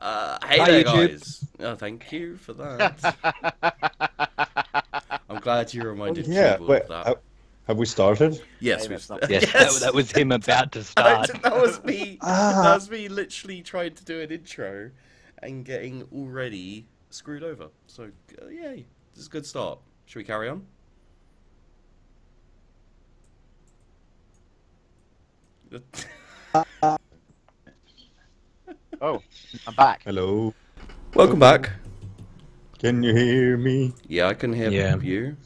Uh, hey Hi, there, YouTube. guys. Oh, thank you for that. I'm glad you reminded yeah, people wait, of that. uh, have we started? yes, we've that's not- Yes, That, that was him about to start. that was me. Ah. That was me literally trying to do an intro and getting already screwed over. So, uh, yay. This is a good start. Should we carry on? Oh, I'm back. Hello. Welcome back. Can you hear me? Yeah, I can hear Yeah. you.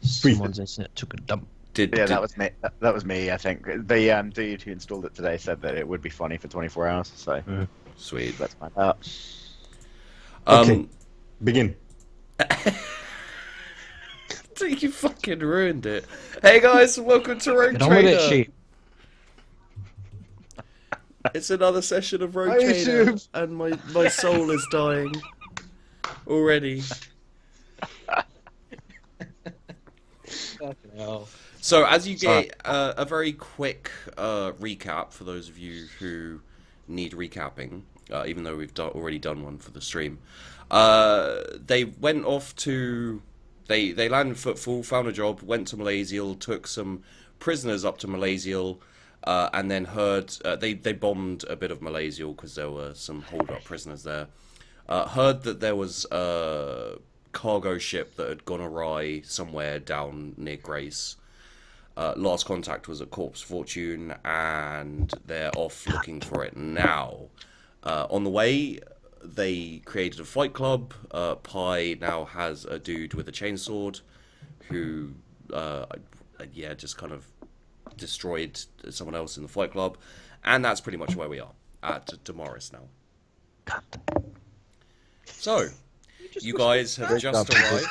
Someone's internet took a dump. Did, Yeah, did that was me. That, that was me. I think the um, dude who installed it today said that it would be funny for 24 hours. So sweet. let's find out. Um, Okay. Begin. you fucking ruined it. Hey guys, welcome to Rogue Get on with it, Trader. Sheep. It's another session of Rogue Hi, Trader, Sheep. and my my soul is dying already. So, as you get uh, a very quick uh, recap for those of you who need recapping, uh, even though we've do- already done one for the stream, uh, they went off to. They, they landed footfall, found a job, went to Malaysia, took some prisoners up to Malaysia, uh, and then heard. Uh, they, they bombed a bit of Malaysia because there were some hold up prisoners there. Uh, heard that there was a cargo ship that had gone awry somewhere down near Grace. Uh, last contact was at Corpse Fortune, and they're off looking for it now. Uh, on the way, they created a fight club. Uh, Pi now has a dude with a chainsword who, uh, yeah, just kind of destroyed someone else in the fight club. And that's pretty much where we are at Damaris now. So, you guys have just arrived.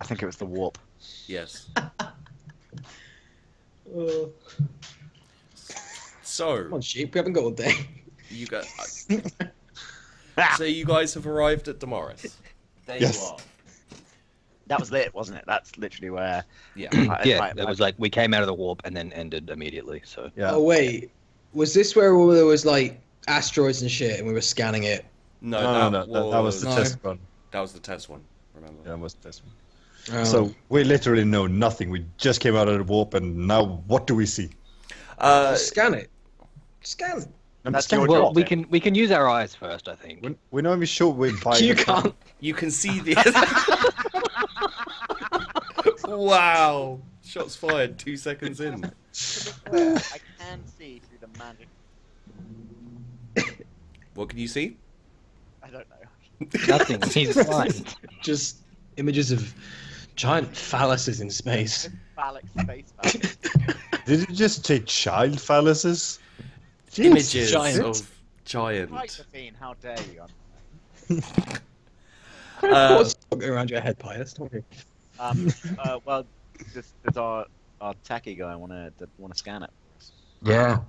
I think it was the warp. Yes. Oh, So, come on, sheep. We haven't got all day. you got. so you guys have arrived at Damaris. There Yes. you are. That was it, wasn't it? That's literally where. Yeah. I- yeah, I- it was like we came out of the warp and then ended immediately. So Yeah. Oh wait, was this where all there was like asteroids and shit, and we were scanning it? No, No, that, no, no. That, that was the No. test run. that was the test one. Remember? Yeah, that was the test one. Oh. So we literally know nothing. We just came out of the warp, and now what do we see? Uh, scan it. Scan. It. That's your well, job. we can we can use our eyes first, I think. We're, we're not even sure we're by. You can't. you can see the. wow! Shots fired. Two seconds in. I can see through the magic. What can you see? I don't know. Nothing. He's blind. Just images of giant phalluses in space. Phallic space. phallic. Did you just say child phalluses? Images giant. of giant. Josephine, how dare you? Uh, What's going around your head, Pius? Don't worry. Um, uh, well, does, does our, our techie guy want to want to scan it? Yeah.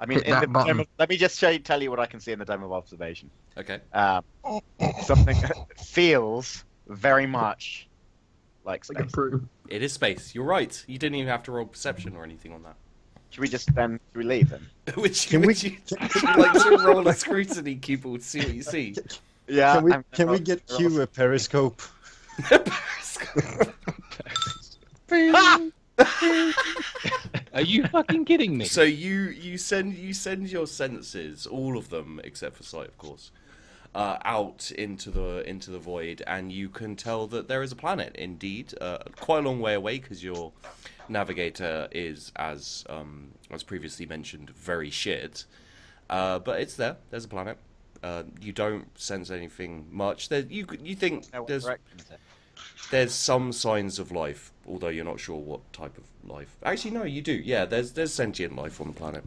I mean, in the button. dome of, let me just show you, tell you what I can see in the dome of observation. okay. Um, something feels very much like space. Like a. It is space. You're right. You didn't even have to roll perception or anything on that. Should we just then should we leave him? Which Can we- you, like to roll a scrutiny keyboard to see what you see? Yeah. Can we I'm- can we get Q a periscope? Are you fucking kidding me? so you you send you send your senses, all of them except for sight, of course, uh, out into the into the void, and you can tell that there is a planet. Indeed, uh, quite a long way away because your navigator is, as um, as previously mentioned, very shit. Uh, but it's there. There's a planet. Uh, you don't sense anything much. There, you you think there's direction is it? there's some signs of life, although you're not sure what type of life. Actually, no, you do. Yeah, there's there's sentient life on the planet.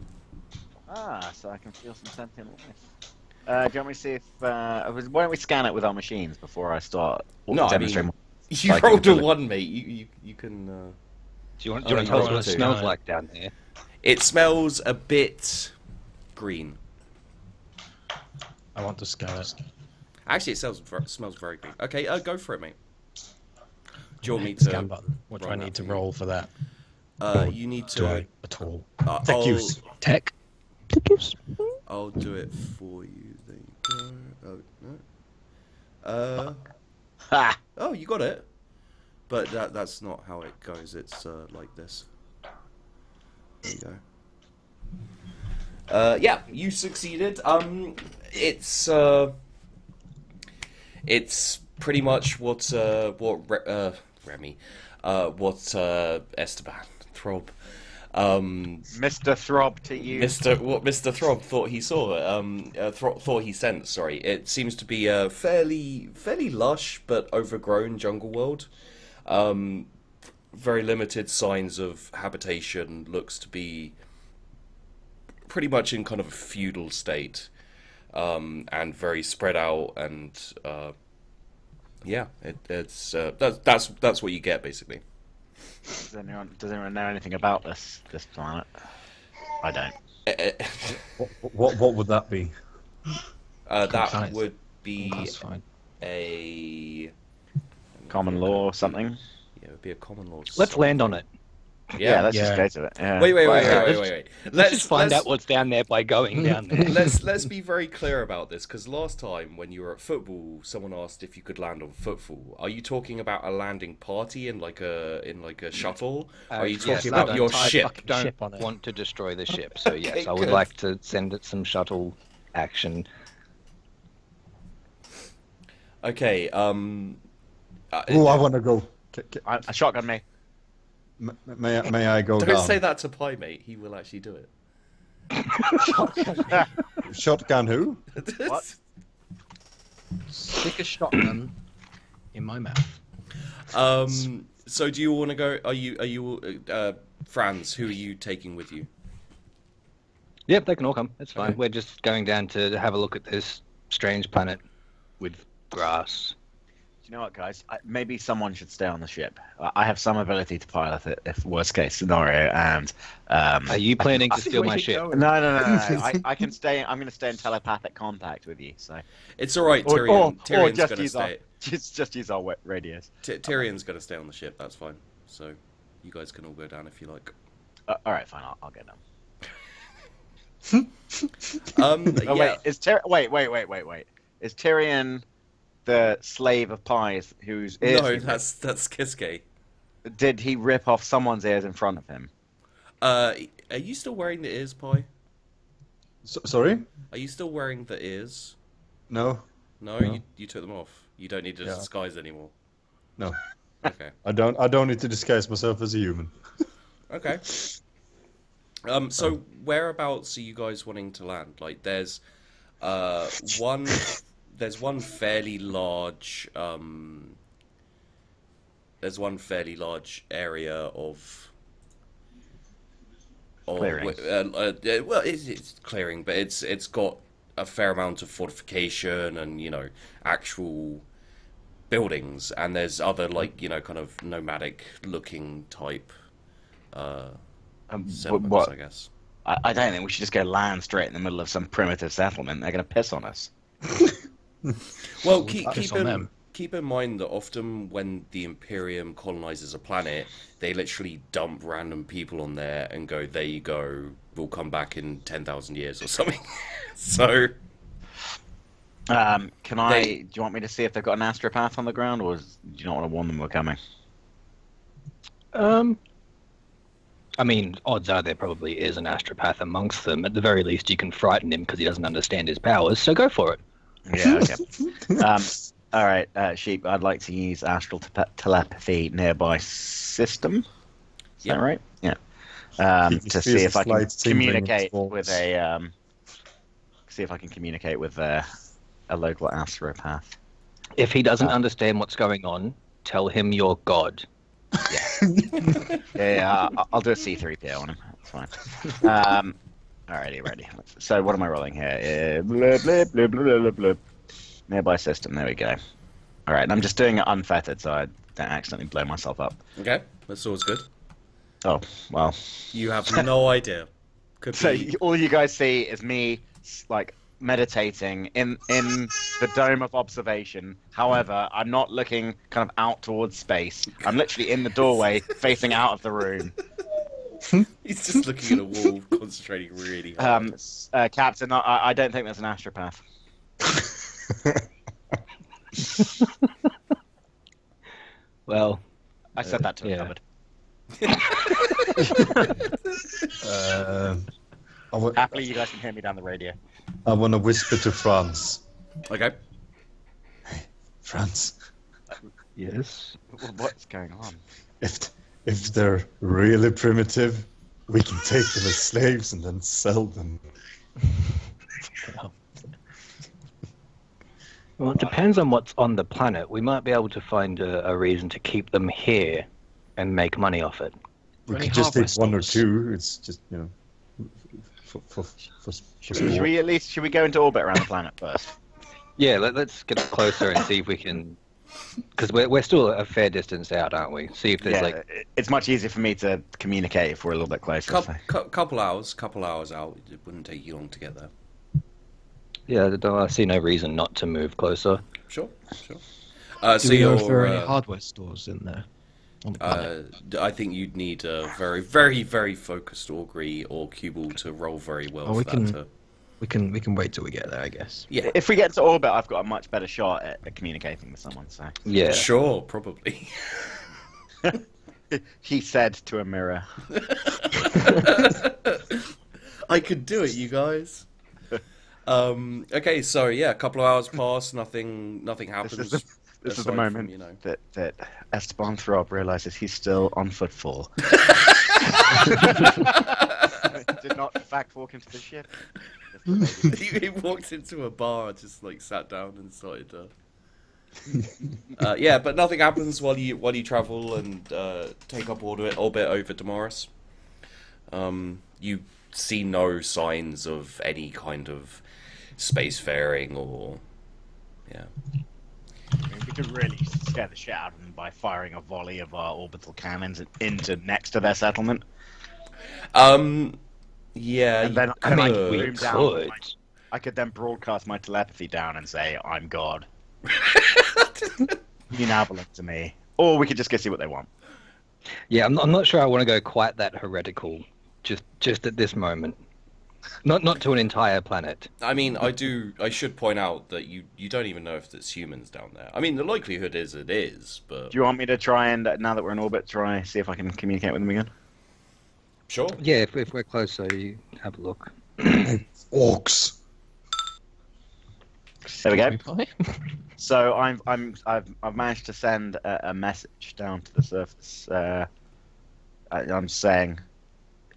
Ah, so I can feel some sentient life. Uh, do you want me to see if? Uh, why don't we scan it with our machines before I start? No, I demonstrating? You rolled a one, mate. You you, you can. Uh... do you want, Oh, do you want to tell us what it to. smells Right. like down there? It smells a bit green. I want to scan it. Actually, it smells smells very green. Okay, uh, go for it, mate. Do you want me Scan to? button. What do I need to roll for that? Uh, you need Do I to. at all? Uh, Tech I'll, use. Tech. Tech use. I'll do it for you. Oh no. Uh. Ha! Oh, you got it. But that that's not how it goes. It's uh, like this. There you go. Uh, yeah, you succeeded. Um, it's uh, it's pretty much what uh, what Re- uh, Remy, uh, what uh, Esteban Throb, um, Mr. Throb to you. Mr. What Mr. Throb thought he saw, um, uh, Thro- thought he sensed. Sorry, it seems to be a fairly, fairly lush but overgrown jungle world. Um, very limited signs of habitation. Looks to be pretty much in kind of a feudal state, um, and very spread out. And uh, yeah, it, it's uh, that's that's that's what you get basically. Does anyone, does anyone know anything about this this planet? I don't. Uh, What, what, what would that be? uh, that Compliance. would be That's a Common law or something? Yeah, it would be a common law. Let's land on it. Yeah, let's Yeah. just go to it. Yeah. Wait, wait, wait, Right, wait, uh, wait, wait, wait. Let's, Let's just find let's, out what's down there by going down there. let's let's be very clear about this because last time when you were at Footfall, someone asked if you could land on footfall. Are you talking about a landing party in like a in like a shuttle? Are you Uh, talking yes, about I your don't- I ship? don't Ship on it. want to destroy the ship, so Okay, yes, I would good. like to send it some shuttle action. Okay. Um. uh, Oh, I want to go. Ca- ca- I, a shotgun me. M- May I, may I go Don't down? say that to Pie Mate. He will actually do it. Shotgun who? What? Stick a shotgun in my mouth. um. So do you want to go? Are you are you uh, Franz? Who are you taking with you? Yep, they can all come. That's fine. Okay. We're just going down to have a look at this strange planet with grass. You know what, guys? I, maybe someone should stay on the ship. I, I have some ability to pilot it, if worst case scenario. And um, Are you planning I to think steal my ship? go. no, no, no, no. no. I, I can stay. I'm going to stay in telepathic contact with you. So It's all right. or, Tyrion. or, or Tyrion's just gonna use our, stay. just just use our wet radios. Ty- Tyrion's gonna stay on the ship. That's fine. So you guys can all go down if you like. Uh, all right, fine. I'll, I'll go down. Um. Oh yeah. wait, is Tyr- wait, wait, wait, wait, wait. Is Tyrion the slave of pies whose ears? No, he that's that's Kiske. Did he rip off someone's ears in front of him? Uh, are you still wearing the ears, Pie? So, sorry? Are you still wearing the ears? No, No, No. You, you took them off. You don't need to Yeah. disguise anymore. no. Okay. I don't. I don't need to disguise myself as a human. Okay. Um. So whereabouts are you guys wanting to land? Like, there's, uh, one. There's one fairly large. Um. There's one fairly large area of. of Clearing. Uh, uh, well, it's, it's clearing, but it's it's got a fair amount of fortification and you know actual buildings, and there's other like you know kind of nomadic looking type uh, Um, wh- settlements, what? I guess. I, I don't think we should just go land straight in the middle of some primitive settlement. They're going to piss on us. Well, keep keep in them. keep in mind that often when the Imperium colonizes a planet, they literally dump random people on there and go, "There you go. We'll come back in ten thousand years or something." so Um, can I? They- Do you want me to see if they've got an astropath on the ground, or is, do you not want to warn them we're coming? Um, I mean, odds are there probably is an astropath amongst them. At the very least, you can frighten him because he doesn't understand his powers. So go for it. Yeah. Okay. um, all right, uh, sheep. I'd like to use astral te- telepathy nearby system. Is Yep. that right? Yeah. Um, to see if I can slight tingling in his communicate with a um, see if I can communicate with uh, a local astropath. If he doesn't Uh, understand what's going on, tell him you're God. Yeah, yeah. I'll, I'll do a C3PO on him. That's fine. Um, alrighty, ready. So what am I rolling here? Uh, blub, blub, blub, blub, blub. Nearby system. There we go. All right, and I'm just doing it unfettered, so I don't accidentally blow myself up. okay, that's always good. Oh well. You have no idea. Could So be all you guys see is me like meditating in in the dome of observation. However, I'm not looking kind of out towards space. I'm literally in the doorway, facing out of the room. He's just looking at a wall, concentrating really hard. Um, uh, Captain, I, I don't think there's an astropath. Well, I said that to a yeah. cupboard. Um, I wa- Happily, you guys can hear me down the radio. I want to whisper to Franz. okay. Franz. yes. What's going on? if if they're really primitive, we can take them as slaves and then sell them. Well, it depends on what's on the planet. We might be able to find a, a reason to keep them here and make money off it. We Any could just take one or two. It's just you know, for for for, for Should, should we at least should we go into orbit around the planet first? Yeah, let, let's get closer and see if we can. Because we're, we're still a fair distance out, aren't we? See if there's Yeah, like. it's much easier for me to communicate if we're a little bit closer. Couple, so. couple hours, couple hours out. It wouldn't take you long to get there. Yeah, I see no reason not to move closer. Sure, sure. Uh, Do so we know if there are any uh, hardware stores in there? On the planet? Uh, I think you'd need a very, very, very focused augury or cubal to roll very well Oh, for we that can- to. We can we can wait till we get there, I guess. Yeah, If we get to orbit, I've got a much better shot at, at communicating with someone. So Yeah. sure, probably. he said to a mirror. I could do it, you guys. Um, okay, so yeah, a couple of hours pass, nothing, nothing happens. This is the, this is the moment from, you know. that that Esteban Throb realizes he's still on footfall. Did not, in fact, walk into the ship. he, he walked into a bar, just like sat down and started. Uh... uh, yeah, but nothing happens while you while you travel and uh, take up orbit, orbit over Damaris. Um, you see no signs of any kind of spacefaring or yeah. I mean, we could really scare the shit out of them by firing a volley of our orbital cannons into next to their settlement. Um, yeah, And then, you I then mean, could we zoom down could. my- I could then broadcast my telepathy down and say, "I'm God. You now belong to me." Or we could just go see what they want. Yeah, I'm not, I'm not sure I want to go quite that heretical just just at this moment. Not not to an entire planet. I mean, I do. I should point out that you you don't even know if there's humans down there. I mean, the likelihood is it is, but Do you want me to try and now that we're in orbit, try see if I can communicate with them again? Sure. Yeah, if, if we're close, so you have a look. Orcs. There we go. Can we play? So I'm I'm I've I've managed to send a, a message down to the surface. Uh, I, I'm saying,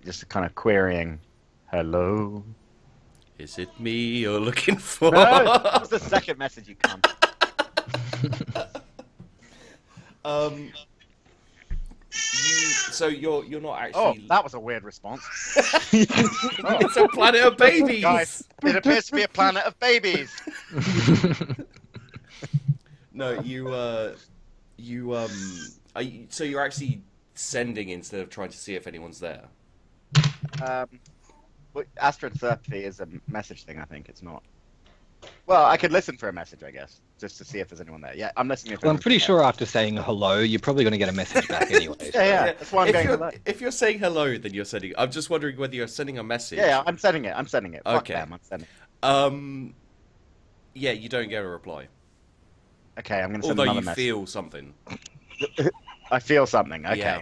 just kind of querying, "Hello." Is it me you're looking for? No, that was the second message you come. um. You, so you're you're not actually. Oh, actually. that was a weird response. it's a planet of babies. Guys, it appears to be a planet of babies. No, you uh, you um, are you, so you're actually sending instead of trying to see if anyone's there. Um, but astropathy is a message thing. I think it's not. Well, I could listen for a message, I guess, just to see if there's anyone there. Yeah, I'm listening. Well, I'm pretty there. sure after saying hello, you're probably going to get a message back anyway. Yeah, yeah. That's why I'm if going you're, hello. if you're saying hello, then you're sending. I'm just wondering whether you're sending a message. Yeah, yeah, I'm sending it. I'm sending it. Fuck Okay. them. I'm sending. Um. Yeah, you don't get a reply. Okay, I'm gonna send Although another you message. feel something. I feel something. Okay. Yeah.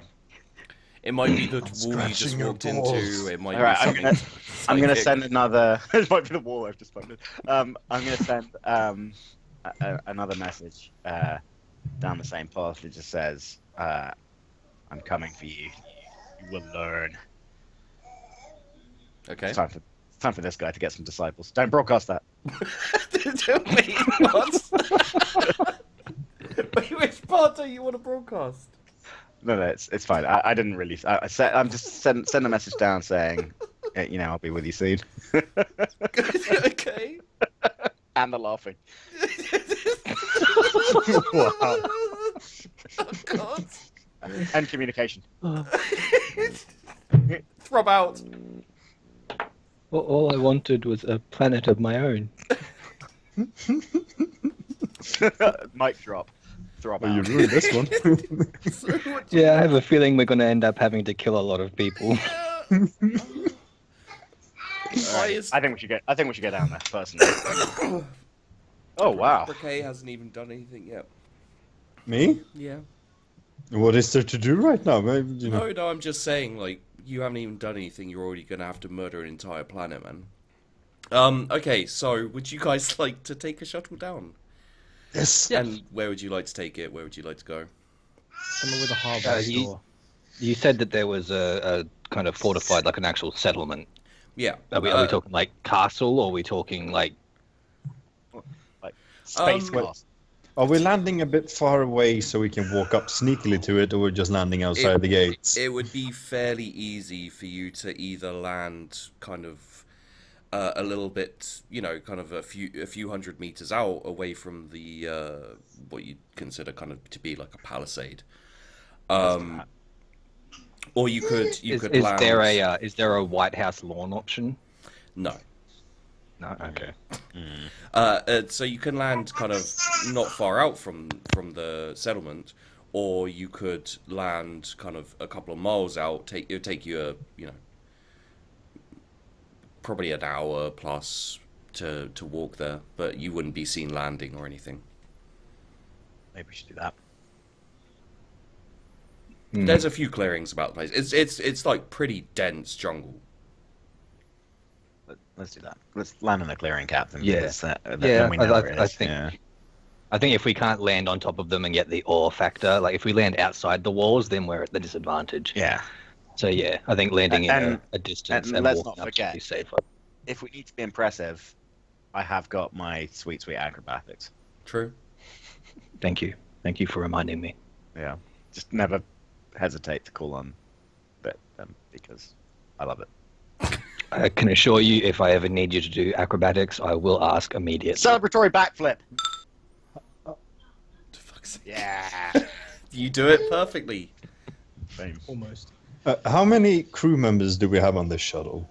It might be the I'm wall you just walked balls. into. It might All right, be I'm something. gonna- I'm gonna send another. it might be the wall I've just funded. Um, I'm gonna send um, a, a, another message uh, down the same path. It just says, uh, "I'm coming for you. You will learn." Okay. It's time for it's time for this guy to get some disciples. Don't broadcast that. Wait, what? Wait, which part do you want to broadcast? No, no, it's it's fine. I, I didn't really. I, I said I'm just send send a message down saying, eh, you know, I'll be with you soon. okay. And the laughing. Wow. Oh God. And communication. Oh. Throb out. Well, all I wanted was a planet of my own. Mic drop. Throb Well, you out. ruined this one. So Yeah, I have a feeling we're going to end up having to kill a lot of people. Yeah. Why is I think we should get. I think we should get down there personally. oh wow! Briquet hasn't even done anything yet? Me? Yeah. What is there to do right now? Maybe, you know. No, no, I'm just saying, like, you haven't even done anything. You're already gonna have to murder an entire planet, man. Um. Okay. So, would you guys like to take a shuttle down? Yes. And where would you like to take it? Where would you like to go? Somewhere with a hardware Uh, you- store. You said that there was a, a kind of fortified, like an actual settlement. Yeah. Are we, are Uh, we talking like castle, or are we talking like? like Space Um, Ghost. Are we landing a bit far away so we can walk up sneakily to it, or we're just landing outside It- the gates? It would be fairly easy for you to either land kind of uh, a little bit, you know, kind of a few a few hundred meters out away from the uh, what you consider kind of to be like a palisade. Um, or you could you Is, could is land. there a uh, is there a White House lawn option? no? No. Okay. Uh, uh, so you can land kind of not far out from from the settlement, or you could land kind of a couple of miles out. Take it would take you a you know probably an hour plus to to walk there, but you wouldn't be seen landing or anything. Maybe we should do that. Hmm. There's a few clearings about the place. It's it's it's like pretty dense jungle. Let- Let's do that. Let's land on the clearing, Captain. Yeah. because That, that, Yeah, we I- know I- where I think- Yeah. I think if we can't land on top of them and get the ore factor, like if we land outside the walls, then we're at the disadvantage. yeah. So yeah, I think landing in And- a, a distance and and, let's walking not up should forget- be safer. If we need to be impressive, I have got my sweet, sweet acrobatics. True. Thank you. Thank you for reminding me. Yeah. Just never hesitate to call on that them because I love it. I can assure you, if I ever need you to do acrobatics, I will ask immediately. Celebratory backflip. For fuck's sake. Yeah. You do it perfectly. Same. Almost. Uh, how many crew members do we have on this shuttle?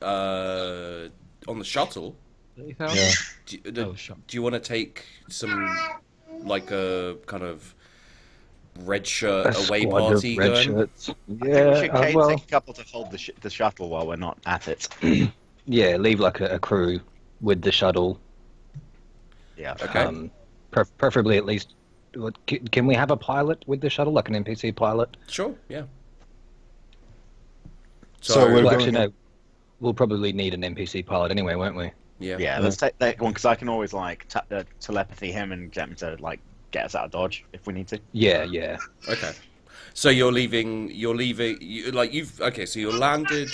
Uh, on the shuttle. Yeah. Do, you- Oh, do you want to take some like a kind of red shirt A away squad of party red going? shirts. I think Yeah, we should uh, well, take a couple to hold the, sh- the shuttle while we're not at it. yeah, leave like a, a crew with the shuttle. Yeah. Okay. Um, pre- preferably at least. what- Can, can we have a pilot with the shuttle, like an NPC pilot? Sure, yeah. So So, we're Well, actually, no. We'll probably need an NPC pilot anyway, won't we? yeah. Yeah, let's take that one because I can always like t- uh, telepathy him and get him to like get us out of dodge if we need to. Yeah, yeah. Okay. So you're leaving. You're leaving. You, like you've. Okay. So you're landed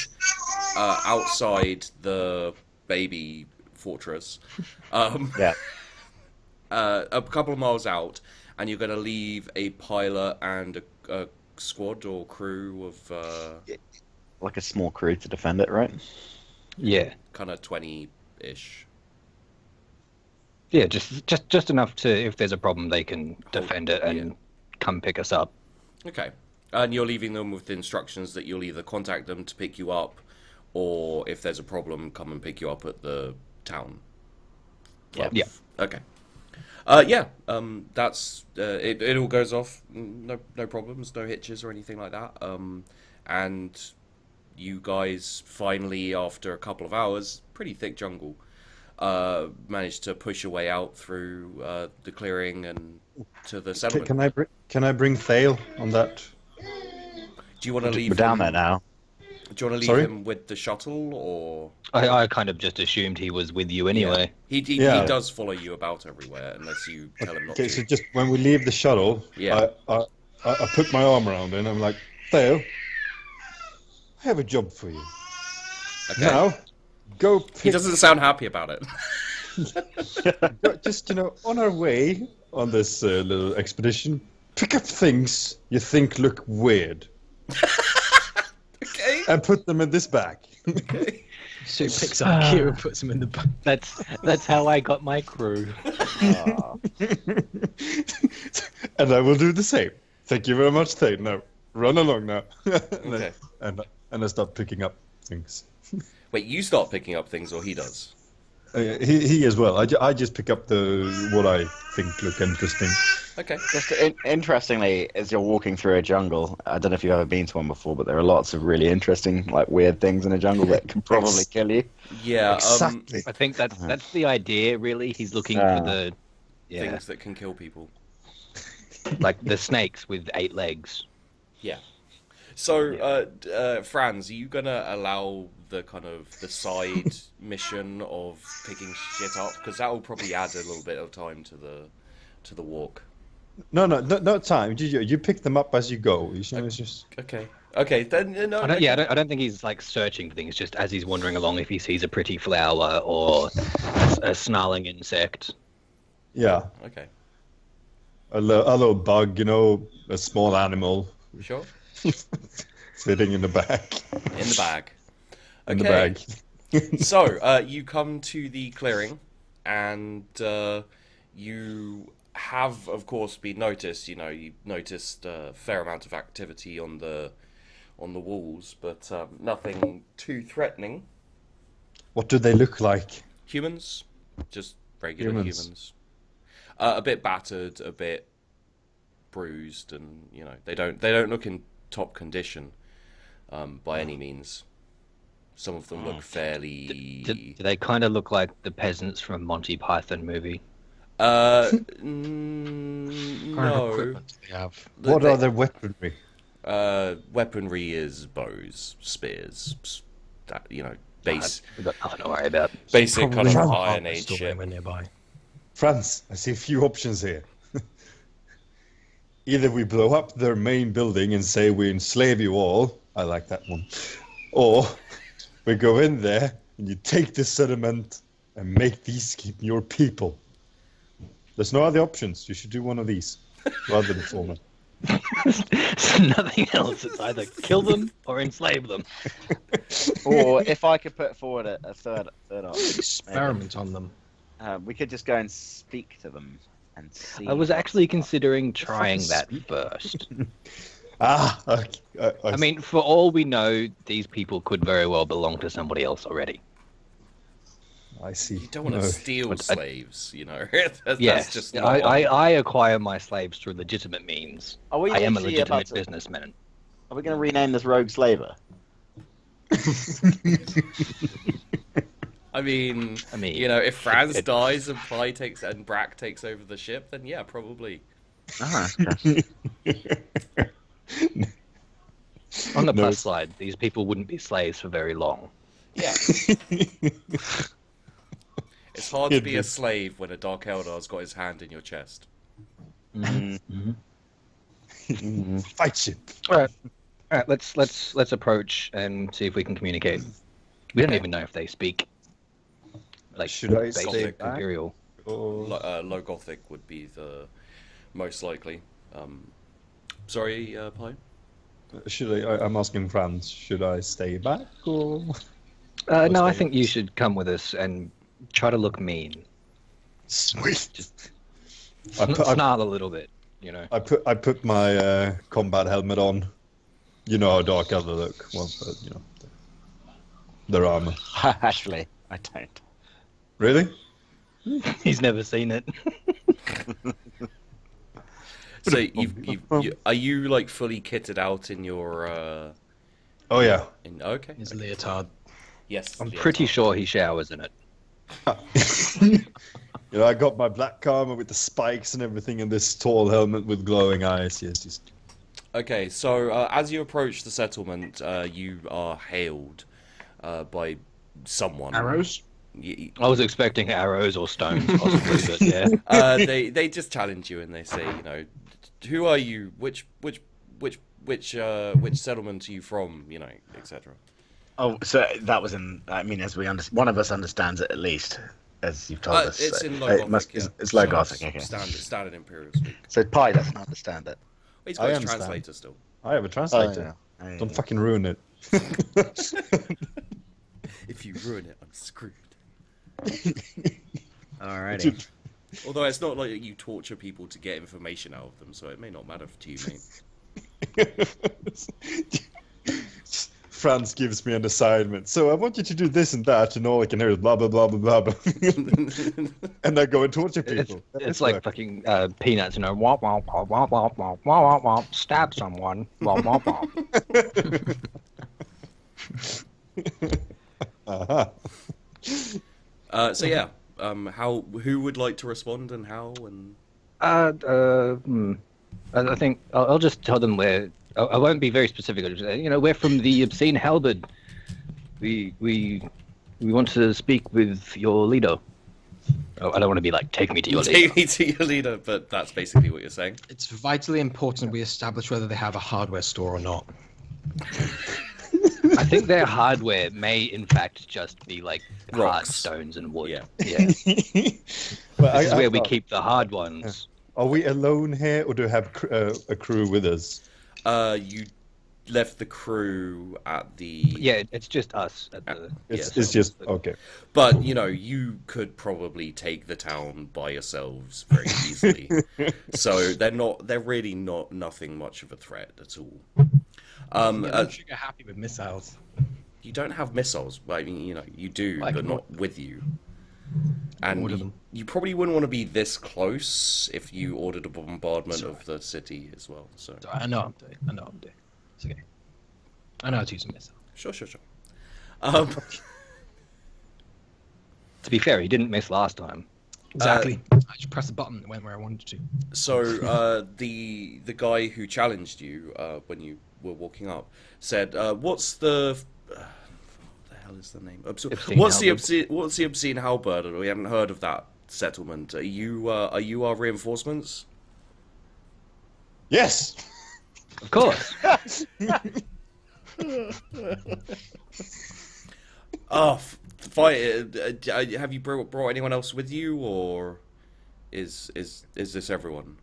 uh, outside the baby fortress. Um, Yeah. uh, a couple of miles out, and you're going to leave a pilot and a, a squad or crew of uh, Like a small crew to defend it, right? Yeah. kind of twenty ish. Yeah, just just just enough to if there's a problem they can defend it and yeah. come pick us up. Okay. And you're leaving them with the instructions that you'll either contact them to pick you up, or if there's a problem, come and pick you up at the town. Yeah. Yeah. Okay. Uh, yeah. Um, that's uh, it. It all goes off. No, no problems, no hitches or anything like that. Um, and you guys finally, after a couple of hours, pretty thick jungle, uh, managed to push your way out through uh, the clearing and to the settlement. can I bring can I bring Thale on that? Do you want to leave? We're down him- there now. Do you want to leave Sorry? him with the shuttle, or I, I kind of just assumed he was with you anyway. he he, Yeah. he does follow you about everywhere unless you tell him not Okay, to? so just when we leave the shuttle, Yeah. I, I, I, I put my arm around him. and I'm like, Thale, I have a job for you. okay. Now, go he doesn't sound happy about it. just you know, on our way on this uh, little expedition, pick up things you think look weird okay. and put them in this bag. Okay. Sue picks up Q and puts him in the back. That's that's how I got my crew. Ah. and I will do the same. Thank you very much, Thane. Now, run along now. and, Okay. I, and, and I start picking up things. Wait, you start picking up things, or he does? Uh, he, he as well. I, ju- I just pick up the what I think look interesting. Okay. Just in- interestingly, as you're walking through a jungle, I don't know if you've ever been to one before, but there are lots of really interesting, like weird things in a jungle that can probably kill you. Yeah. Um, exactly. I think that's that's the idea. Really, he's looking Uh, for the yeah, Things that can kill people. like the snakes with eight legs. Yeah. So, uh, uh, Franz, are you gonna allow the kind of the side mission of picking shit up? Because that will probably add a little bit of time to the to the walk. No, no, no, no time. You, you, you pick them up as you go. You know, it's just Okay. Okay. Then uh, no. I don't, yeah, I don't, I don't think he's like searching for things. Just as he's wandering along, if he sees a pretty flower or a, a snarling insect. yeah, Okay. a, li- a little bug, you know, a small animal Sure. sitting in the back. In the bag. In the Okay. bag. so uh, you come to the clearing, and uh, you have, of course, been noticed. You know, you noticed a fair amount of activity on the on the walls, but um, nothing too threatening. What do they look like? Humans, just regular Humans. humans. Uh, a bit battered, a bit bruised, and you know they don't they don't look in top condition um, by any means. Some of them look fairly. Do, do they kind of look like the peasants from a Monty Python movie? Uh, Kind of no. they have? What They- are their weaponry? Uh, weaponry is bows, spears, that you know, base, We've got nothing to worry about. basic kind of Iron Age or shit. anywhere nearby. Franz, I see a few options here. Either we blow up their main building and say we enslave you all. I like that one. Or we go in there and you take the settlement and make these keep your people. There's no other options. You should do one of these rather than former. nothing else. It's either kill them or enslave them. Or if I could put forward a, a third third option, Experiment on them. uh, we could just go and speak to them and see. I was actually considering trying that first. Ah, okay. I, I, I mean, for all we know, these people could very well belong to somebody else already. I see. You don't want to steal But I- slaves, you know. that's, yes, that's just I, I, I acquire my slaves through legitimate means. Are we I am a legitimate to- businessman. Are we going to rename this rogue slaver? I mean, I mean, you know, if Franz it- dies and Ply takes and Brack takes over the ship, then yeah, probably. Ah, on the No. plus side, these people wouldn't be slaves for very long. Yeah, it's hard to be a slave when a Dark Eldar's got his hand in your chest. mm, Fight you. All right, all right. Let's let's let's approach and see if we can communicate. We don't even know if they speak. Like Should I basic stay imperial. Or... Lo- uh, low Gothic would be the most likely. Um, sorry, uh, Ply? Should I, I? I'm asking Franz. Should I stay back or? Uh, no, I stay- think you should come with us and try to look mean. Sweet. Just I put, snarl a little bit, you know. I put I put my uh, combat helmet on. You know how Dark Eldar look. Well, uh, you know, their armor. Actually, I don't. Really? He's never seen it. So you've, you've, you, are you like fully kitted out in your? Uh, Oh yeah. in okay. His leotard. Yes. I'm yes. pretty sure he showers in it. you know, I got my black armor with the spikes and everything, and this tall helmet with glowing eyes. Yes, just Okay, so uh, as you approach the settlement, uh, you are hailed uh, by someone. Arrows? I was expecting arrows or stones, possibly, but yeah. uh, they they just challenge you and they say, you know, who are you? Which which which which uh, which settlement are you from? You know, etc. Oh, so that was in. I mean, as we under, one of us understands it at least, as you've told Uh, us. it's so in low it Gothic. must- yeah. it's, it's low So Gothic. Okay. Standard standard imperial speak. So Pi doesn't understand it. He's I got his understand. translator still. I have a translator. Oh, yeah. Don't fucking ruin it. If you ruin it, I'm screwed. Alrighty. Although it's not like you torture people to get information out of them, so it may not matter to you, mate. Franz gives me an assignment. So I want you to do this and that, and all I can hear is blah blah blah blah blah. and I go and torture people. It's, it's like work. fucking uh, peanuts, you know. Womp womp womp womp womp womp womp womp. Stab someone. Womp womp womp. uh-huh. Uh, so yeah um, how who would like to respond and how and Uh, uh, hmm. I, I think I'll, I'll just tell them where. I, I won't be very specific. I'll just say, You know, we're from the obscene halberd. We we we want to speak with your leader. Oh, I don't want to be like, take me to your leader. take me to your leader, but that's basically what you're saying. It's vitally important we establish whether they have a hardware store or not. I think their hardware may, in fact, just be like hard Rocks. stones and wood. Yeah. yeah. But This is I- I where we thought- keep the hard ones. Are we alone here, or do we have cr- uh, a crew with us? Uh, you left the crew at the Yeah, it's just us. At the, It's, Yeah, it's just okay. But you know, you could probably take the town by yourselves very easily. so they're not. They're really not nothing much of a threat at all. Um, Yeah, uh, happy with missiles. you don't have missiles. but, I mean, you know, you do, I but not with you. And you, you probably wouldn't want to be this close if you ordered a bombardment of the city as well. So So I know I'm doing. I know I'm doing. It's okay. I know how to use a missile. sure, sure, sure. Um, To be fair, he didn't miss last time. Exactly. I just pressed the button and went where I wanted to. So uh, the the guy who challenged you uh, when you were walking up said, uh, "What's the uh, what the hell is the name? Obs- Obscene what's the halberd. obscene What's the obscene halberd? We haven't heard of that settlement. Are you uh, are you our reinforcements? Yes. Of course. Oh, f- fight! Uh, uh, have you brought, brought anyone else with you, or is is is this everyone?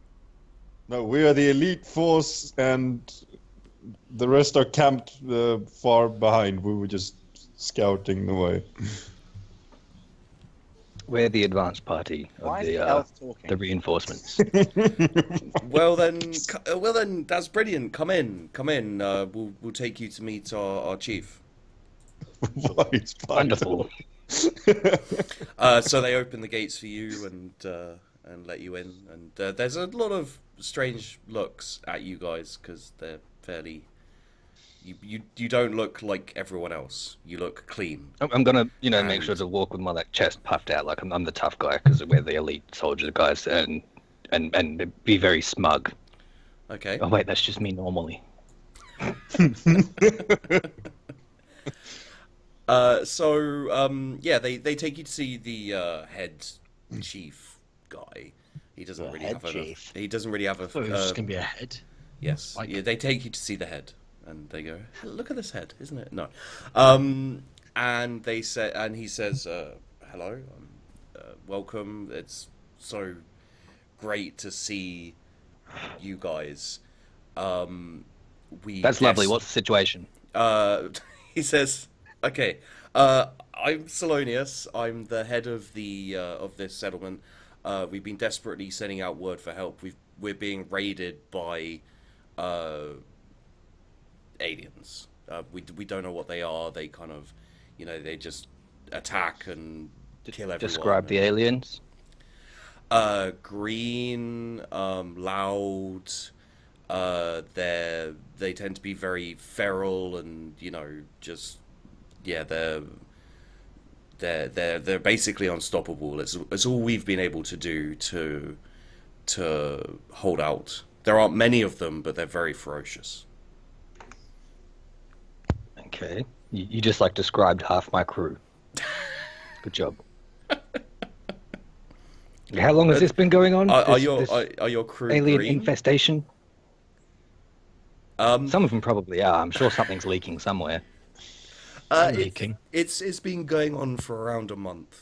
No, we are the elite force, and the rest are camped uh, far behind. We were just scouting the way. We're the advance party of Why is the the uh, the reinforcements. Well then, uh, well then, that's brilliant. Come in, come in. Uh, we'll we'll take you to meet our, our chief. Why, it's. Wonderful. Uh, so they open the gates for you and uh, and let you in. And uh, there's a lot of strange looks at you guys because they're fairly. You, you you don't look like everyone else. You look clean. I'm I'm gonna, you know, make sure to walk with my like chest puffed out, like I'm, I'm the tough guy because we're the elite soldier guys, and and and be very smug. Okay. Oh wait, that's just me normally. Uh, so um, yeah, they, they take you to see the uh, head chief guy. He doesn't The really head have a. chief. He doesn't really have a. thought it uh, just going to be a head. Yes. Like- yeah, they take you to see the head, and they go, "Hey, "Look at this head, isn't it?" No. Um, and they say, and he says, uh, "Hello, um, uh, welcome. It's so great to see you guys." Um, we. That's lovely. What's the situation? uh, he says, "Okay, uh, I'm Salonius. I'm the head of the uh, of this settlement. Uh, we've been desperately sending out word for help. We've we're being raided by uh, aliens. Uh, we we don't know what they are. They kind of, you know, they just attack and kill everyone. Describe the aliens. Uh, green, um, loud. Uh, they they tend to be very feral and you know just yeah they're they're they're they're basically unstoppable. It's it's all we've been able to do to to hold out. There aren't many of them, but they're very ferocious. Okay. You, you just like described half my crew. Good job. How long has this been going on? Are, are This- your this are, are your crew alien green? infestation? um, Some of them probably are. I'm sure something's leaking somewhere. uh, I'm it- leaking. it's it's been going on for around a month.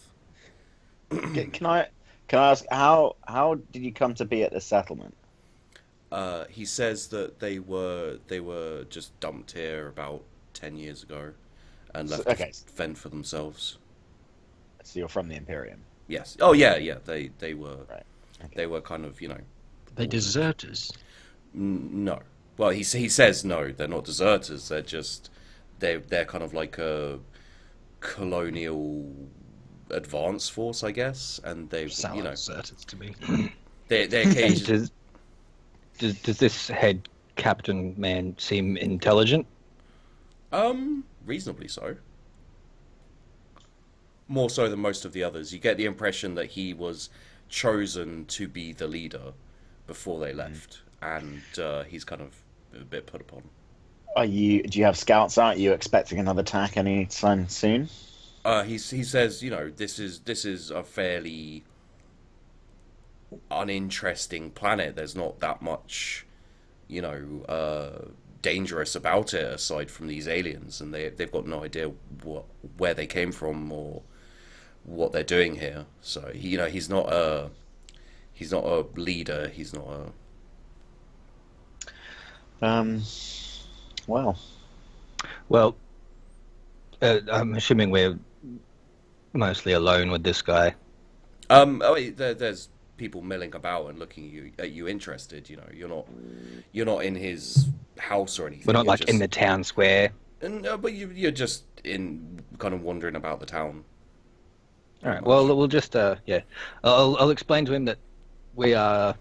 Can, can I can I ask how how did you come to be at the settlement? Uh, he says that they were they were just dumped here about ten years ago, and So- left okay. to fend for themselves. So you're from the Imperium. Yes. Oh yeah, yeah. They they were Right. Okay. they were kind of you know They deserters. no. Well, he he says no. They're not deserters. They're just they they're kind of like a colonial advance force, I guess, and they Sounds you know deserters to me. they they And occasionally does, does does this head captain man seem intelligent? um reasonably so. More so than most of the others. You get the impression that he was chosen to be the leader before they left, and uh, he's kind of a bit put upon. Are you? Do you have scouts out? Are you expecting another attack Any anytime soon? Uh, he's, he says, you know, this is this is a fairly uninteresting planet. There's not that much, you know, uh, dangerous about it aside from these aliens, and they they've got no idea what where they came from or what they're doing here. So you know, he's not a he's not a leader. He's not a Um. Well, Well, uh, I'm assuming we're mostly alone with this guy. Um, oh, there, there's people milling about and looking at you, at you interested. You know, you're not, you're not in his house or anything. We're not you're like in the town square. And, uh, but you, you're just in, kind of wandering about the town. All right. Well, we'll just uh, yeah, I'll I'll explain to him that we are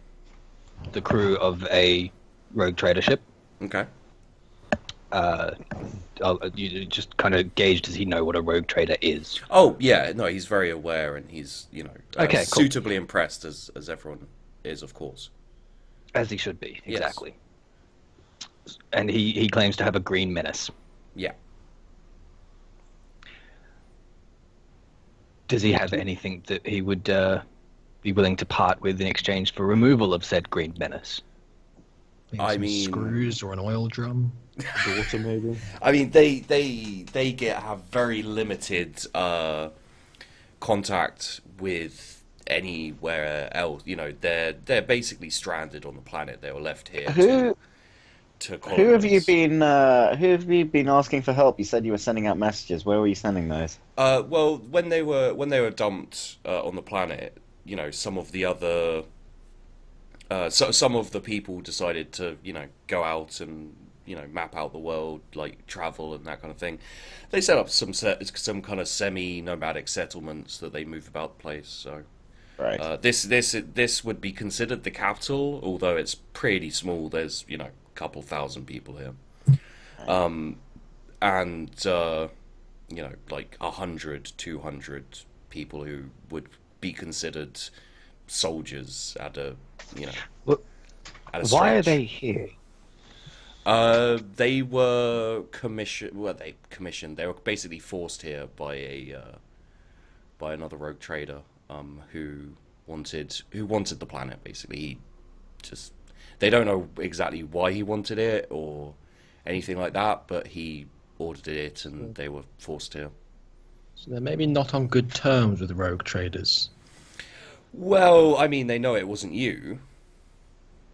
the crew of a rogue trader ship. Okay. Uh, you just kind of gauge does he know what a rogue trader is? Oh yeah, no, he's very aware and he's, you know, uh, Okay, cool. suitably impressed as as everyone is, of course. As he should be, Yes. exactly. And he he claims to have a green menace. Yeah. Does he have anything that he would uh, be willing to part with in exchange for removal of said green menace? Maybe I some mean- screws or an oil drum. Daughter, maybe. I mean, they they they get have very limited uh, contact with anywhere else. You know, they're they're basically stranded on the planet. They were left here who to to who have you been? Uh, who have you been asking for help? You said you were sending out messages. Where were you sending those? Uh, well, when they were when they were dumped uh, on the planet, you know, some of the other, uh, so some of the people decided to, you know, go out and you know map out the world, like travel and that kind of thing. They set up some se- some kind of semi-nomadic settlements that they move about the place. So Right. uh, this this this would be considered the capital, although it's pretty small. There's you know a couple thousand people here, um, and uh, you know like a hundred, two hundred people who would be considered soldiers at a you know. Well, at a Why are they here? Uh, they were commissioned. Well, they commissioned. They were basically forced here by a uh, by another rogue trader, um, who wanted who wanted the planet. Basically, he just they don't know exactly why he wanted it or anything like that, but he ordered it, and they were forced here. So they're maybe not on good terms with rogue traders. Well, I mean, they know it wasn't you,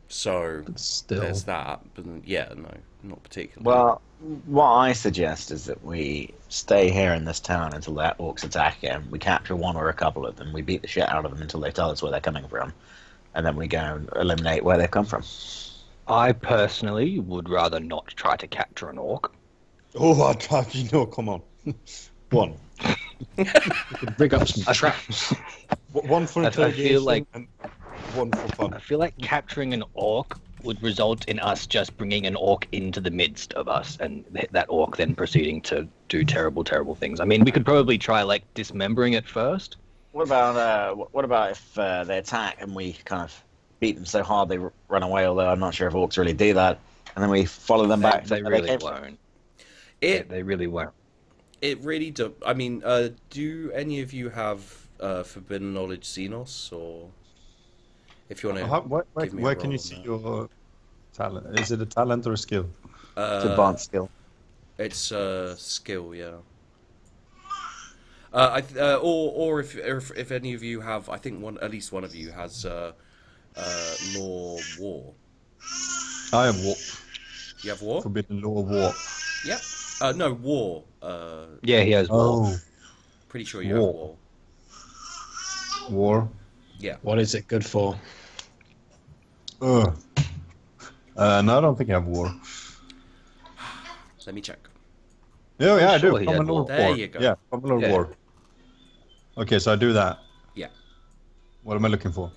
so But still, there's that. But yeah, no, not particularly. Well, what I suggest is that we stay here in this town until that orcs attack again. We capture one or a couple of them. We beat the shit out of them until they tell us where they're coming from, and then we go and eliminate where they've come from. I personally would rather not try to capture an orc. Oh, I tried, you know, come on. One. we rig up some traps. One for I- I feel interrogation like- and one for I feel like capturing an orc would result in us just bringing an orc into the midst of us, and that orc then proceeding to do terrible, terrible things. I mean, we could probably try like dismembering it first. What about uh, what about if uh, they attack and we kind of beat them so hard they run away? Although I'm not sure if orcs really do that, and then we follow them They, back. they really came from. won't. They, it they really won't. It really do. I mean, uh, do any of you have uh, forbidden knowledge Xenos, or if you want to? How, where where, give me a where can you see that. your talent? Is it a talent or a skill? It's Uh, advanced skill. It's uh, skill, yeah. Uh, I th- uh, or or if, if if any of you have, I think one at least one of you has uh, uh, lore war. I have war. You have war? Forbidden lore war. Yep. Uh, no war. Uh, Yeah, he has war. Oh, pretty sure you have War. war. war. What is it good for? Ugh. Uh, no, I don't think I have war. Let me check. Yeah, yeah, I sure do. he had Communal war. There war. you go. Yeah, communal Yeah. war. Okay, so I do that. Yeah. What am I looking for?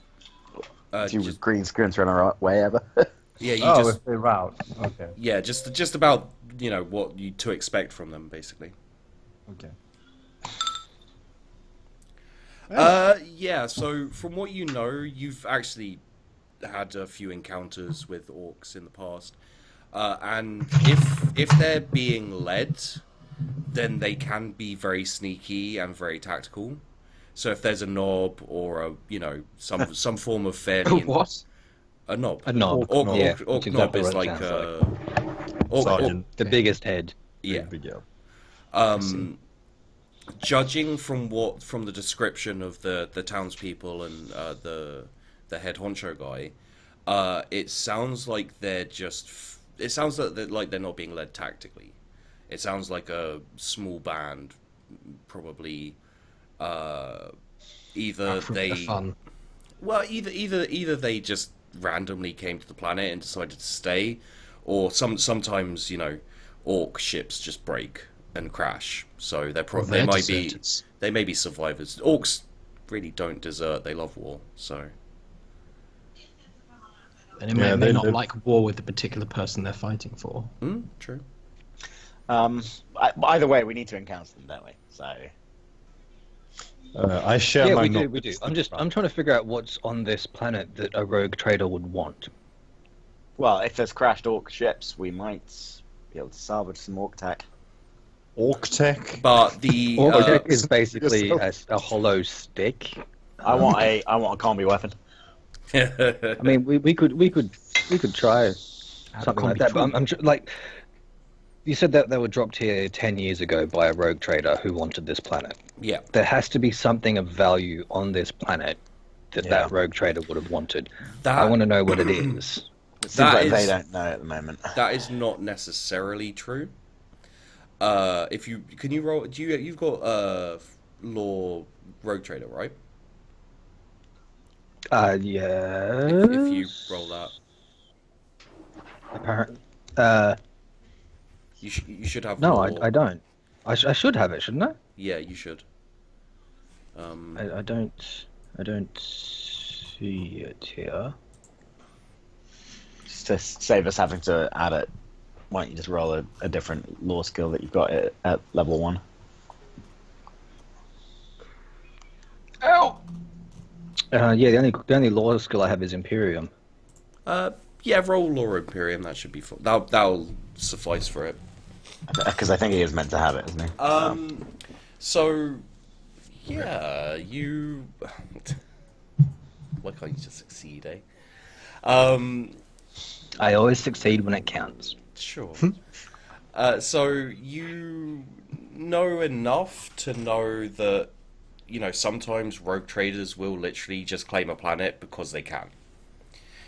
Uh, Do you just, greenskins running our way ever? yeah, you oh, just if they route. Okay. yeah, just just about you know what you to expect from them, basically. Okay. Uh, yeah. So from what you know, you've actually had a few encounters with orcs in the past, uh, and if if they're being led, then they can be very sneaky and very tactical. So if there's a nob or a you know some some form of fairly what? a knob, A knob. orc, knob. Yeah, orc, orc that's knob is what it like sounds uh, orc, orc, Sergeant. The biggest head. yeah. Big deal. Um, judging from what from the description of the the townspeople and uh, the the head honcho guy, uh, it sounds like they're just. F- it sounds like they're, like they're not being led tactically. It sounds like a small band, probably. Uh, either they well, either either either they just randomly came to the planet and decided to stay, or some sometimes you know, orc ships just break and crash. So they're pro- Or they they're might be they may be survivors. Orcs really don't desert; they love war. So And it may, Yeah, may they- not they- like war with the particular person they're fighting for. mm, true. um, I, either way, we need to encounter them, don't we? So Uh, I share yeah, my. Yeah, we do. We do. I'm just. I'm trying to figure out what's on this planet that a rogue trader would want. Well, if there's crashed orc ships, we might be able to salvage some orc tech. Orc tech. But the Orc uh, tech is basically a, a hollow stick. I want a I want a combi weapon. I mean, we, we could we could we could try something like that. But I'm, I'm ju- like, you said that they were dropped here ten years ago by a rogue trader who wanted this planet. yeah, There has to be something of value on this planet that Yeah. that rogue trader would have wanted. that I want to know what it is. It seems That like is- they don't know at the moment. that is not necessarily true. Uh, if you can you roll, do you you've got uh lore rogue trader right? Uh, yeah. If, if you roll that, Apparently. Uh, you sh- you should have. no, law. I, I don't. I, sh- I should have it, shouldn't I? Yeah, you should. Um, I, I don't. I don't see it here. Just to save us having to add it, why don't you just roll a, a different lore skill that you've got at, at level one? Ow! Uh, yeah, the only the only lore skill I have is Imperium. uh, yeah, roll Lore Imperium. That should be fun. That'll, that'll suffice for it. Because I think he is meant to have it, isn't he? Um, so yeah, you. Why can't you just succeed, eh? Um, I always succeed when it counts. Sure. uh, so you know enough to know that you know sometimes rogue traders will literally just claim a planet because they can.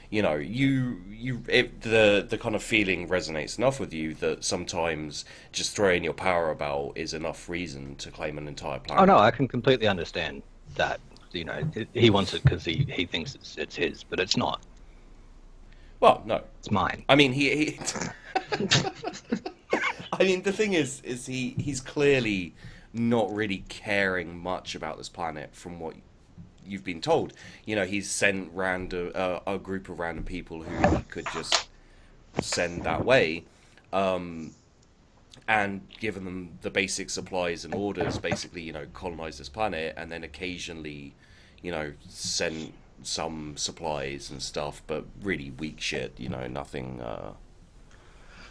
You know, you you it, the the kind of feeling resonates enough with you that sometimes just throwing your power about is enough reason to claim an entire planet. Oh no, I can completely understand that. You know, he wants it because he, he thinks it's it's his, but it's not. Well, no, It's mine. I mean, he. he I mean, the thing is, is he he's clearly not really caring much about this planet from what you've been told. You know, he's sent random uh, a group of random people who he could just send that way, um, and given them the basic supplies and orders, basically, you know, colonize this planet, and then occasionally, you know, send some supplies and stuff, but really weak shit. You know, nothing. Uh,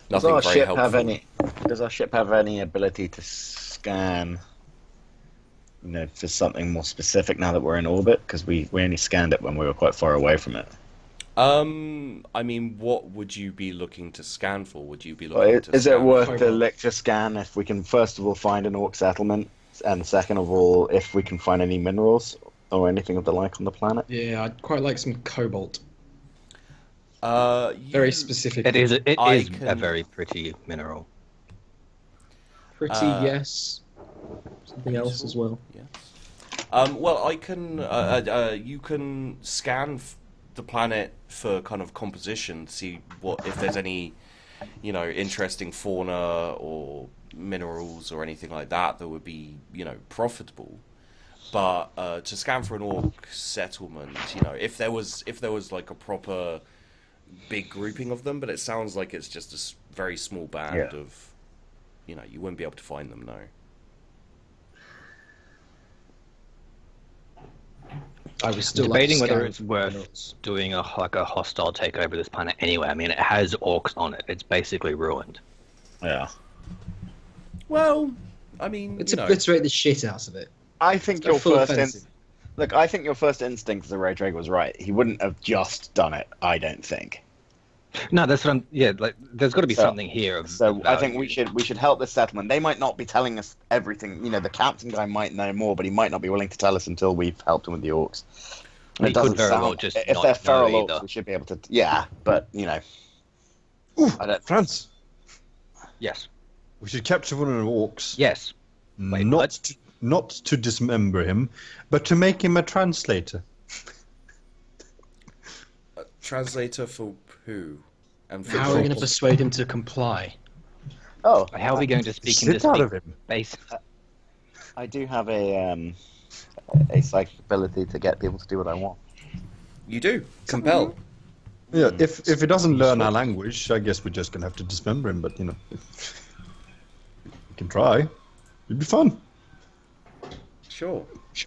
Does our very ship helpful. have any? Does our ship have any ability to scan? You know, for something more specific now that we're in orbit, because we we only scanned it when we were quite far away from it. Um, I mean, what would you be looking to scan for? Would you be looking i- to is it worth for- the lecture scan if we can first of all find an orc settlement, and second of all, if we can find any minerals or anything of the like on the planet? Yeah, I'd quite like some cobalt. Uh, you, Very specific. It is. It is I a can- very pretty mineral. Pretty, uh, yes. Something else as well. Yes. Um, well, I can. Uh, uh, uh, you can scan f- the planet for kind of composition, see what if there's any, you know, interesting fauna or minerals or anything like that that would be you know profitable. But uh, to scan for an orc settlement, you know, if there was if there was like a proper big grouping of them, but it sounds like it's just a very small band Yeah. of, you know, you wouldn't be able to find them. No. I was still like, debating whether it's worth minerals. doing a like a hostile takeover of this planet anyway. I mean, it has orcs on it. It's basically ruined. Yeah. Well, I mean, Let's you know, obliterate the shit out of it. I think Go your first offensive. In- look. I think your first instinct as a Ray Drake was right. He wouldn't have just done it. I don't think. No, that's what I'm. Yeah, like there's got to be So- something here. Of So I think we should we should help this settlement. They might not be telling us everything. You know, the captain guy might know more, but he might not be willing to tell us until we've helped him with the orcs. He It doesn't very sound- well just if not they're know feral orcs, either. we should be able to. Yeah, but you know, Ooh, I don't. Franz. Yes. We should capture one of the orcs. Yes. Wait, not what? To, not to dismember him, but to make him a translator. a translator for who? And for How are we going to persuade him to comply? Oh, How are we going to speak Sit into out speak of him. base? I do have a um, a psychic ability to get people to do what I want. You do compel. Yeah, if if he doesn't learn our language, I guess we're just gonna have to dismember him. But you know, we can try. It'd be fun. Sure.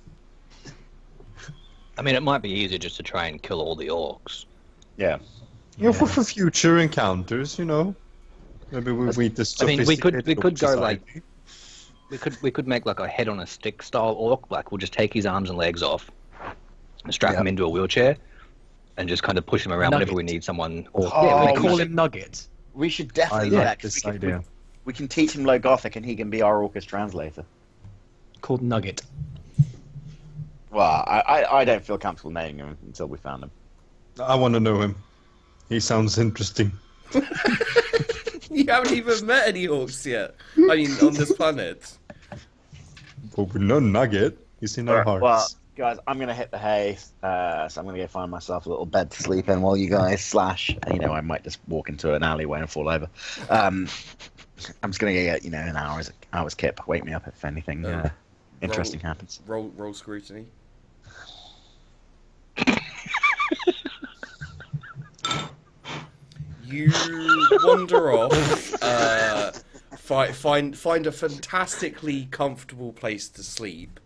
I mean, it might be easier just to try and kill all the orcs. Yeah. You know, for, for future encounters, you know, maybe we meet this. I mean, we could- we sophisticated could go, society. like- We could we could make like a head on a stick style orc. Like we'll just take his arms and legs off, and strap him into a wheelchair, and just kind of push him around whenever we need someone. Or Oh, yeah, we we call should- him Nugget. We should I definitely do like that. 'cause this we, can, we, we can teach him low gothic, and he can be our orcish translator. Called Nugget. Well, I, I, I don't feel comfortable naming him until we found him. I want to know him. He sounds interesting. You haven't even met any orcs yet. I mean, on this planet. But we know Nugget. He's in our Alright, hearts. well, guys, I'm gonna hit the hay, uh, so I'm gonna go find myself a little bed to sleep in while you guys slash. You know, I might just walk into an alleyway and fall over. Um, I'm just gonna get you know an hour's hour's kip. Wake me up if anything uh, interesting happens. Roll, roll scrutiny. You wander off, uh, fi- find find a fantastically comfortable place to sleep,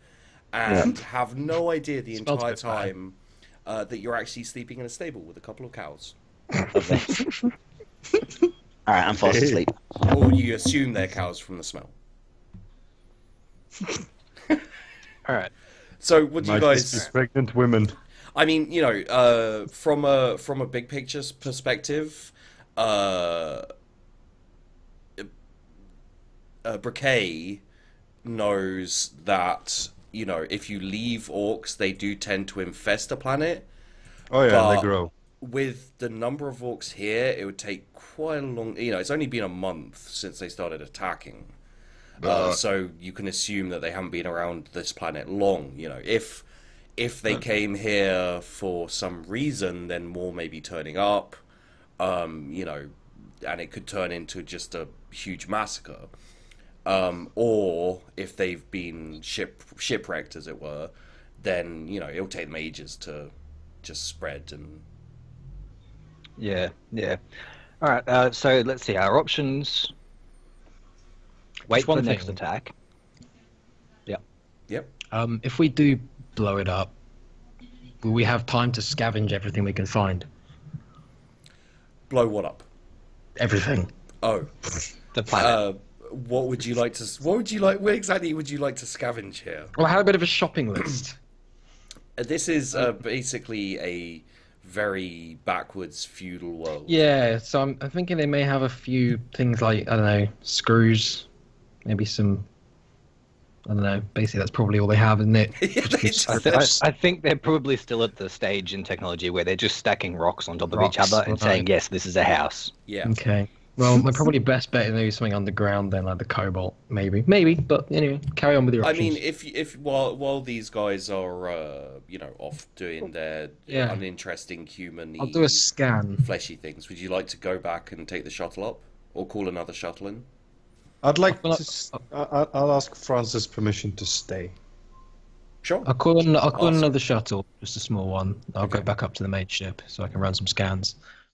and have no idea the Smells entire time uh, that you're actually sleeping in a stable with a couple of cows. All right, I'm fast asleep. Or you assume they're cows from the smell. All right. So, what do you guys? be pregnant women. I mean, you know, uh, from a from a big picture perspective, uh, uh, Briquet knows that you know if you leave orcs, they do tend to infest a planet. Oh yeah, But- they grow. With the number of orcs here, it would take quite a long. You know, it's only been a month since they started attacking. Uh, so you can assume that they haven't been around this planet long. You know, if if they came here for some reason, then more may be turning up. Um, you know, and it could turn into just a huge massacre. Um, or if they've been ship shipwrecked, as it were, then you know it'll take them ages to just spread and Yeah, yeah. All right. Uh, so let's see our options. Wait Just for one the next thing. attack. yep. Um, if we do blow it up, will we have time to scavenge everything we can find? Blow what up? Everything. Oh, The planet. uh, what would you like to? What would you like? Where exactly would you like to scavenge here? Well, I had a bit of a shopping list. Uh, This is uh, basically a very backwards feudal world. yeah, so I'm, I'm thinking they may have a few things like, I don't know, screws, maybe some. I don't know. Basically, that's probably all they have, isn't it? Yeah, I, I, I think they're probably still at the stage in technology where they're just stacking rocks on top of each other and right. saying, "Yes, this is a house." yeah. Okay. Well, my probably best bet is maybe something underground then, like the cobalt, maybe, maybe. But anyway, carry on with your I mean, if if while while these guys are uh, you know off doing their Yeah. uninteresting human I'll do a scan. fleshy things, would you like to go back and take the shuttle up, or call another shuttle in? I'd like Well, to. s- I- I- I'll ask Franz's permission to stay. Sure. I'll call, an, I'll call Awesome. another shuttle, just a small one. I'll go back up to the main ship so I can run some scans.